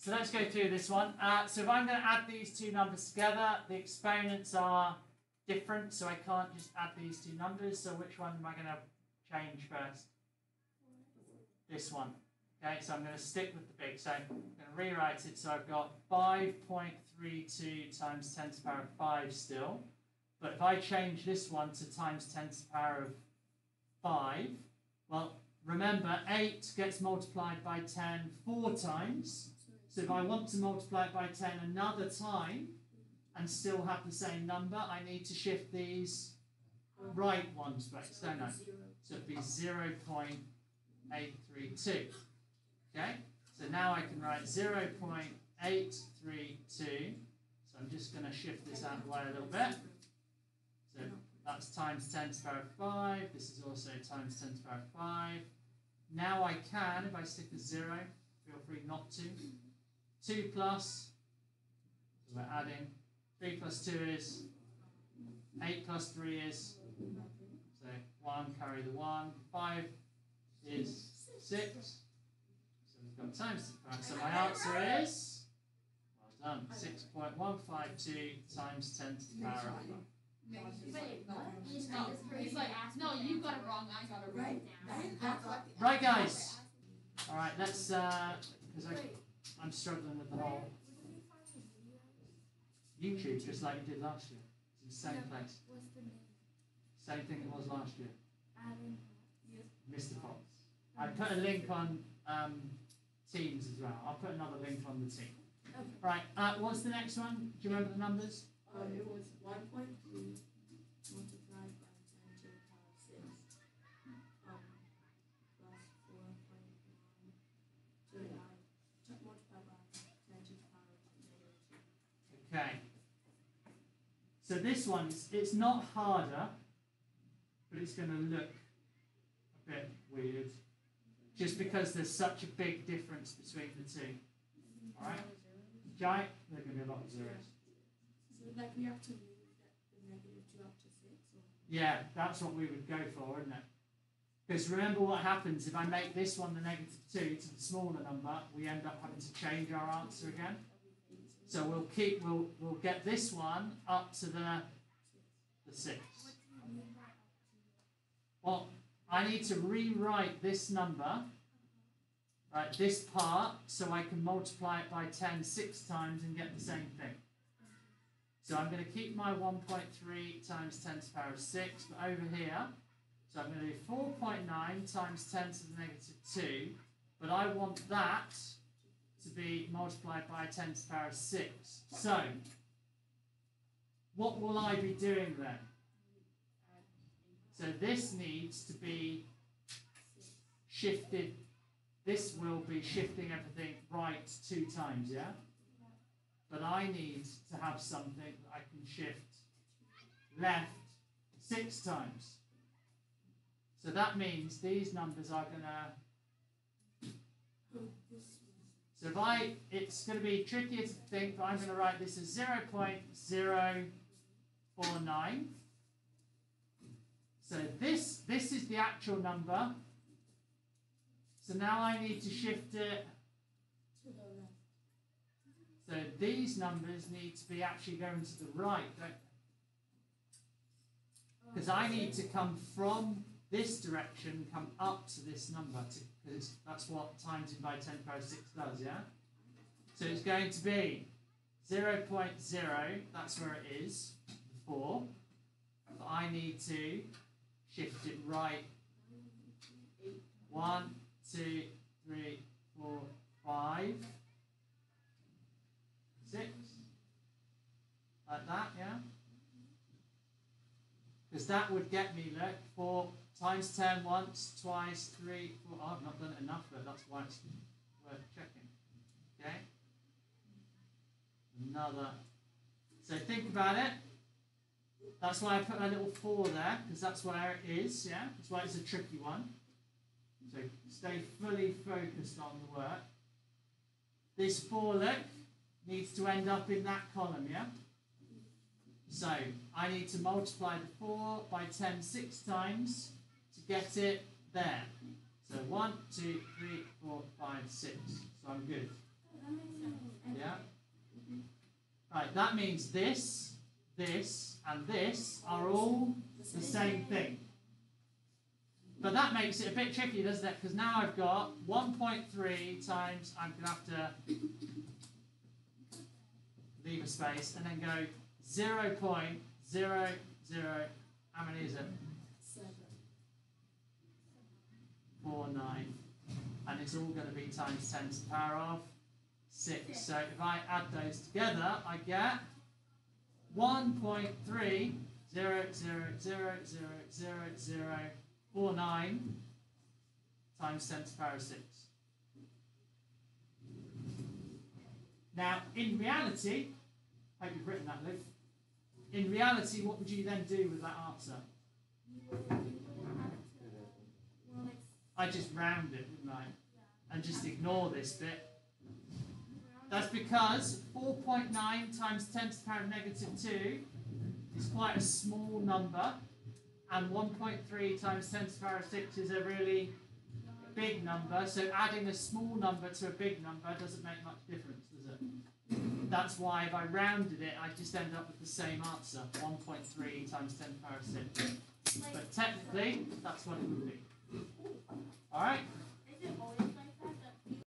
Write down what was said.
so let's go through this one. Uh, so if I'm going to add these two numbers together, the exponents are different, so I can't just add these two numbers. So which one am I going to change first? This one. Okay, so I'm going to stick with the big. So I'm going to rewrite it. So I've got 5.32 times 10 to the power of 5 still. But if I change this one to times 10 to the power of 5, well, remember 8 gets multiplied by 10 four times. So if I want to multiply it by 10 another time and still have the same number, I need to shift these right one space, don't I? So it'd be 0.832. Okay? So now I can write 0.832. So I'm just going to shift this out of the way a little bit. So that's times 10 to the power of 5. This is also times 10 to the power of 5. Now I can, if I stick a 0, feel free not to. 2 plus, so we're adding. 3 plus 2 is, 8 plus 3 is, so 1, carry the 1. 5 is 6. So we've got times to the power. So my answer is, well done, 6.152 times 10 to the power of 5. Wait, what? He's no, he's like, no, you got it wrong. I got it right. That's. Right, guys. All right, let's, uh, because I I'm struggling with the whole YouTube, just like you did last year. It's the same place. What's the name? Same thing it was last year. Mr. Fox. I put a link on um, Teams as well. I'll put another link on the team. Okay. Right, uh, what's the next one? Do you remember the numbers? Uh, Okay. So this one's, it's not harder, but it's going to look a bit weird. Just because there's such a big difference between the two. Alright? Giant, there are going to be a lot of zeros. So like we have to move the negative two up to six or? Yeah, that's what we would go for, isn't it? Because remember what happens if I make this one the negative 2 to the smaller number, we end up having to change our answer again. So we'll keep, we'll, we'll get this one up to the, the 6. Well, I need to rewrite this number, right, this part, so I can multiply it by 10 six times and get the same thing. So I'm going to keep my 1.3 times 10 to the power of 6, but over here, so I'm going to do 4.9 times 10 to the negative 2, but I want that to be multiplied by 10 to the power of 6. So, what will I be doing then? So this needs to be shifted, this will be shifting everything right two times, yeah? But I need to have something that I can shift left six times. So that means these numbers are going to so if I, it's going to be trickier to think, but I'm going to write this as 0.049. So this, this is the actual number. So now I need to shift it. So these numbers need to be actually going to the right, because I need to come from this direction come up to this number because that's what times in by 10 to the power 6 does, yeah? So it's going to be 0, 0.0, that's where it is before, but I need to shift it right. 1, 2, 3, 4, 5. Because that would get me, look, 4 times 10 once, twice, three, four. Oh, I've not done it enough, but that's why it's worth checking. Okay? Another. So think about it. That's why I put a little 4 there, because that's where it is, yeah? That's why it's a tricky one. So stay fully focused on the work. This 4, look, needs to end up in that column, yeah? So I need to multiply the 4 by 10 six times to get it there. So 1, 2, 3, 4, 5, 6. So I'm good. Yeah? Right, that means this, this, and this are all the same thing. But that makes it a bit tricky, doesn't it? Because now I've got 1.3 times, I'm going to have to leave a space and then go 0.00, how many is it? Seven. 49. And it's all going to be times 10 to the power of 6. So if I add those together, I get 1.300000049 times 10 to the power of 6. Now, in reality, I hope you've written that, Luke. In reality, what would you then do with that answer? I just round it, wouldn't I? And just ignore this bit. That's because 4.9 times 10 to the power of negative 2 is quite a small number, and 1.3 times 10 to the power of 6 is a really big number, so adding a small number to a big number doesn't make much difference? That's why if I rounded it, I just end up with the same answer 1.3 times 10 to the power of 6. But technically, that's what it would be. Alright?